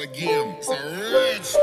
again. So rich.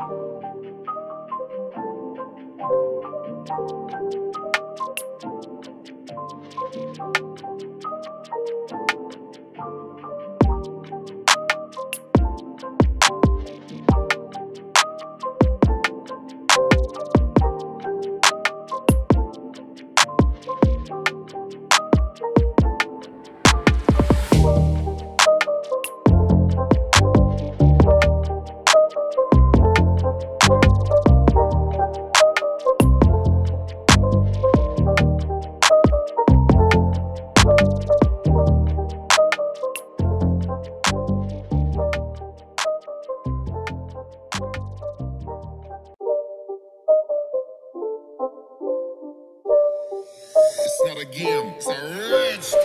Thank you. again. so a